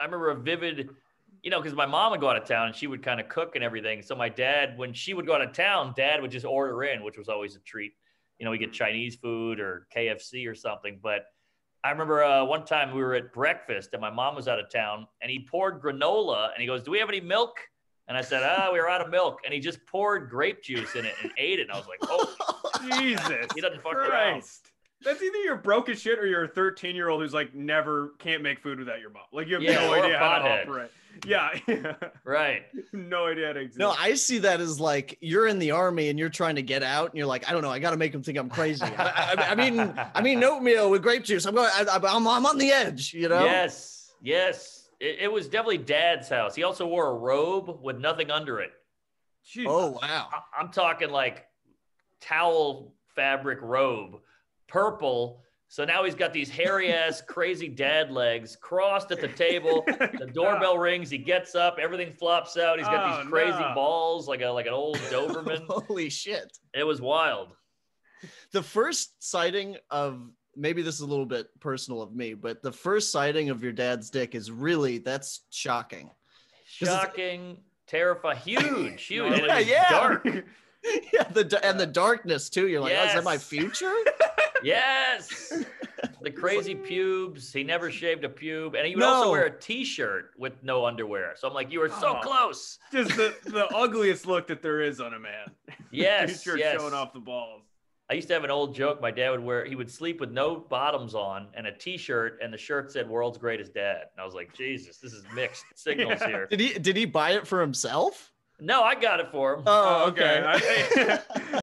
I remember a vivid, you know, because my mom would go out of town and she would kind of cook and everything. So my dad, when she would go out of town, dad would just order in, which was always a treat. You know, we get Chinese food or KFC or something. But I remember uh, one time we were at breakfast and my mom was out of town and he poured granola and he goes, "Do we have any milk?" And I said, "Ah, we were out of milk." And he just poured grape juice in it and ate it. And I was like, "Oh, Jesus. he doesn't fuck around." Christ. That's either you're broke as shit or you're a 13 year old who's like never can't make food without your mom. Like you have Yeah, no idea how to pothead. operate. Yeah, yeah. Right. no idea how to exist. No, I see that as like you're in the army and you're trying to get out, and you're like, I don't know, I got to make them think I'm crazy. I, I, I mean, I mean, oatmeal with grape juice. I'm going, I, I'm, I'm on the edge, you know. Yes, yes. It, it was definitely Dad's house. He also wore a robe with nothing under it. Jesus. Oh wow. I- I'm talking like towel fabric robe, purple. So now he's got these hairy ass crazy dad legs crossed at the table. The doorbell rings. He gets up. Everything flops out. He's got Oh, these crazy no. balls like a like an old Doberman. Holy shit. it was wild. The first sighting of maybe this is a little bit personal of me, but the first sighting of your dad's dick is really that's shocking. Shocking, terrifying, huge, huge. Yeah, yeah. dark. yeah, the and the darkness too. You're like, oh, is that my future? Yes. The crazy pubes. He never shaved a pube. And he would No. also wear a t shirt with no underwear. So I'm like, you were so Oh. close. Just the, the ugliest look that there is on a man. Yes. T-shirt yes. showing off the balls. I used to have an old joke. My dad would wear, he would sleep with no bottoms on and a t shirt, and the shirt said world's greatest dad. And I was like, Jesus, this is mixed signals Yeah. here. Did he did he buy it for himself? No, I got it for him. Oh, oh okay. okay. I-